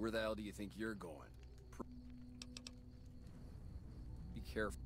Where the hell do you think you're going? Be careful.